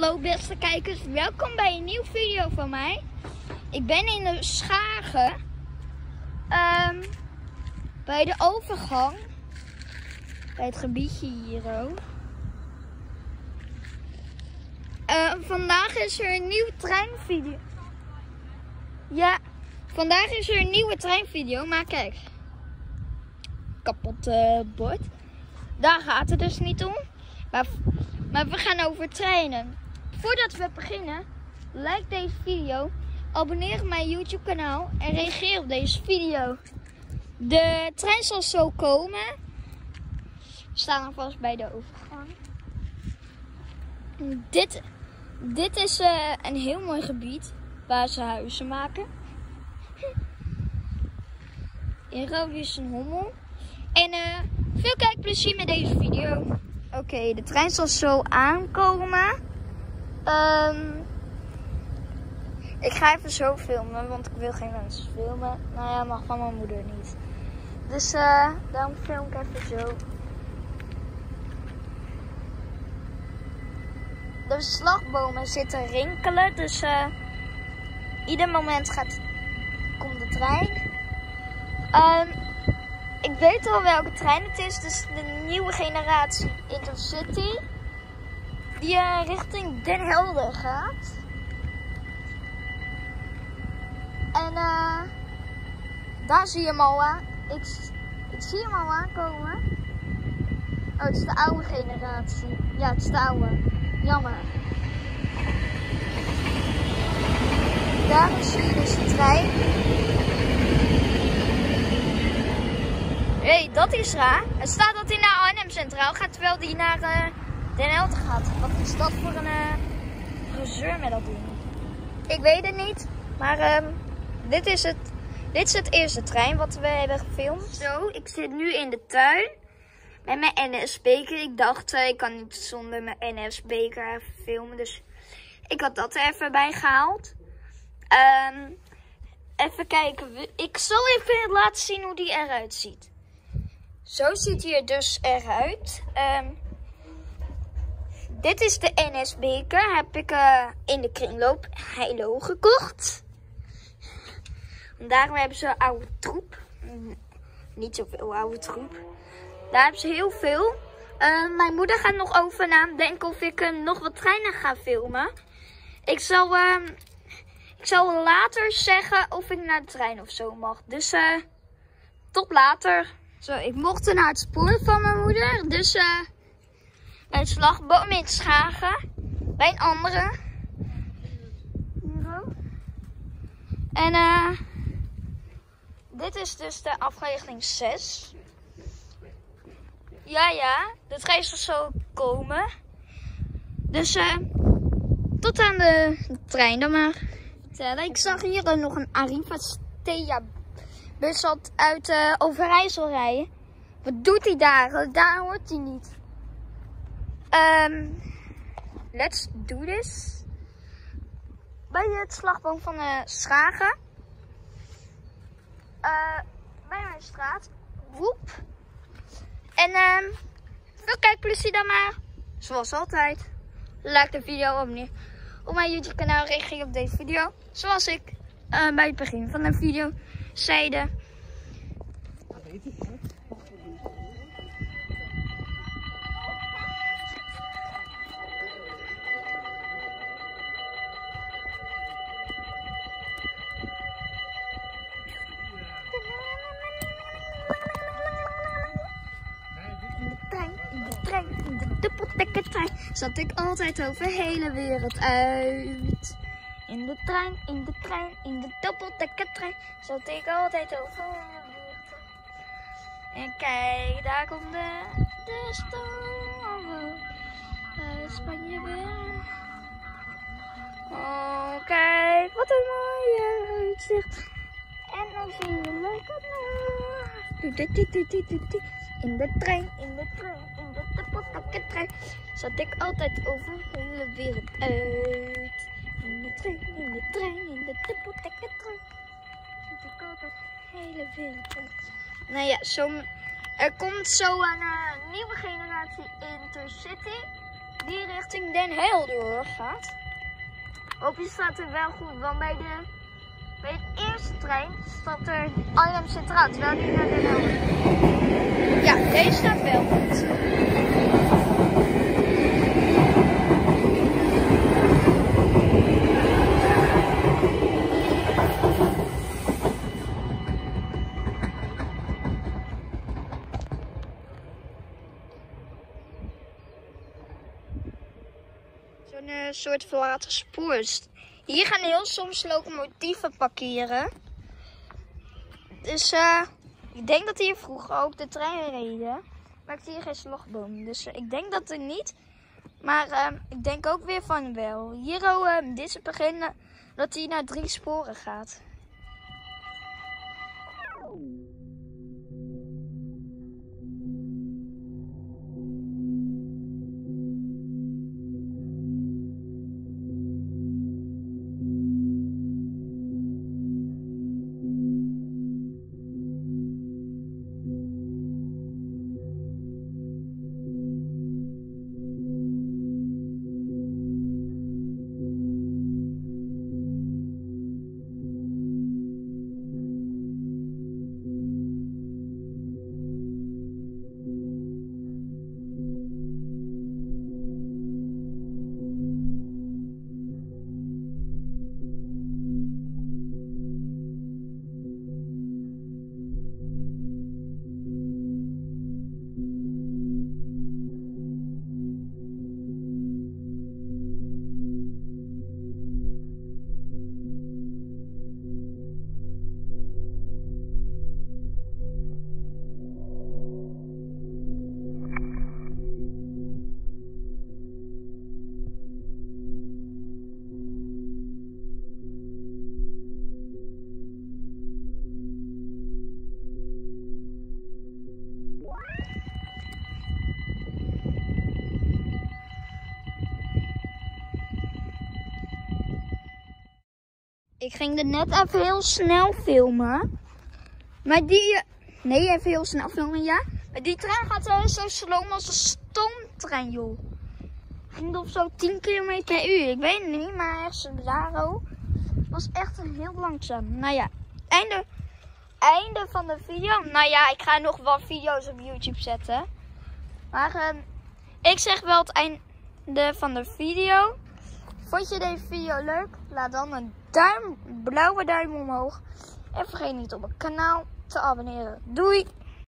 Hallo beste kijkers, welkom bij een nieuwe video van mij. Ik ben in de Schagen. Ehm, bij de overgang. Bij het gebiedje hier ook. Ehm, vandaag is er een nieuwe treinvideo. Ja, vandaag is er een nieuwe treinvideo, maar kijk. Kapot eh, bord. Daar gaat het dus niet om. Maar, maar we gaan over treinen. Voordat we beginnen, like deze video, abonneer op mijn YouTube kanaal en reageer op deze video. De trein zal zo komen. We staan alvast bij de overgang. Dit, dit is eh, een heel mooi gebied waar ze huizen maken. Rode is een hommel. En eh, veel kijkplezier met deze video. Oké, de trein zal zo aankomen. Ehm, ik ga even zo filmen, want ik wil geen mensen filmen. Nou ja, mag van mijn moeder niet. Dus eh, daarom film ik even zo. De slagbomen zitten rinkelen, dus uh, ieder moment gaat, komt de trein. Um, ik weet al welke trein het is, dus de nieuwe generatie Intercity die richting Den Helder gaat. En uh, daar zie je hem al aan. Ik, ik zie hem al aankomen. Oh, het is de oude generatie. Ja, het is de oude. Jammer. Daar zie je dus de trein. Hé, hey, dat is raar. Het staat dat hij naar Arnhem Centraal gaat, terwijl die naar... Uh, Den Helder gaat. Wat is dat voor een uh, gezeur met dat ding? Ik weet het niet. Maar um, dit, is het, dit is het eerste trein wat we hebben gefilmd. Zo, ik zit nu in de tuin. Met mijn NS-beker. Ik dacht, uh, ik kan niet zonder mijn NS-beker even filmen. Dus ik had dat er even bij gehaald. Um, even kijken. Ik zal even laten zien hoe die eruit ziet. Zo ziet hij er dus eruit. Um, dit is de NS beker. Heb ik uh, in de kringloop Heilo gekocht. Daarom hebben ze oude troep. Niet zoveel oude troep. Daar hebben ze heel veel. Uh, mijn moeder gaat nog over nadenken of ik uh, nog wat treinen ga filmen. Ik zal, uh, ik zal later zeggen of ik naar de trein of zo mag. Dus tot later. Zo, ik mocht naar het spoor van mijn moeder. Dus eh het slagboom in Schagen. Bij een andere. En uh, dit is dus de aflevering 6. Ja, ja. De trein zal zo komen. Dus uh, tot aan de trein dan maar. Ik zag hier nog een Arriva bus uit uh, Overijssel rijden. Wat doet hij daar? Daar hoort hij niet. Um, let's do this. Bij het slagboom van de Schagen. Uh, bij mijn straat. Woep. En um, veel kijkplezier dan maar. Zoals altijd. Like de video opnieuw. Op mijn YouTube kanaal reageer op deze video. Zoals ik uh, bij het begin van de video zeide. Trein zat ik altijd over de hele wereld uit. In de trein, in de trein, in de dubbeldekkertrein zat ik altijd over de wereld En kijk, daar komt de, de stoom uit Spanje weer. Oh, kijk, wat een mooie uitzicht. En dan zie je lekker naar. In de trein, in de trein, in de trein zat ik altijd over de hele wereld uit. In de trein, in de trein, in de trein zat ik altijd de hele wereld uit. Nou ja, zo, er komt zo een uh, nieuwe generatie Intercity. die richting Den Helder gaat. Hoop je staat er wel goed, want bij de, bij de eerste trein staat er Arnhem Centraal, terwijl die naar Den Helder. Ja, deze staat wel goed. Zo'n eh, soort verlaten spoor. Hier gaan heel soms locomotieven parkeren. Dus eh, ik denk dat hier vroeger ook de treinen reden. Maar ik zie hier geen slagboom. Dus eh, ik denk dat er niet. Maar eh, ik denk ook weer van wel. Hier, oh, eh, dit is het begin dat hij naar drie sporen gaat. Ik ging er net even heel snel filmen. Maar die... Nee, even heel snel filmen, ja. Maar die trein gaat wel zo sloom als een stoomtrein, joh. Ging op zo 10 km per uur. Ik weet het niet, maar daar ook. was echt heel langzaam. Nou ja, einde, einde van de video. Nou ja, ik ga nog wat video's op YouTube zetten. Maar ehm, ik zeg wel het einde van de video. Vond je deze video leuk? Laat dan een duim, blauwe duim omhoog. En vergeet niet op het kanaal te abonneren. Doei!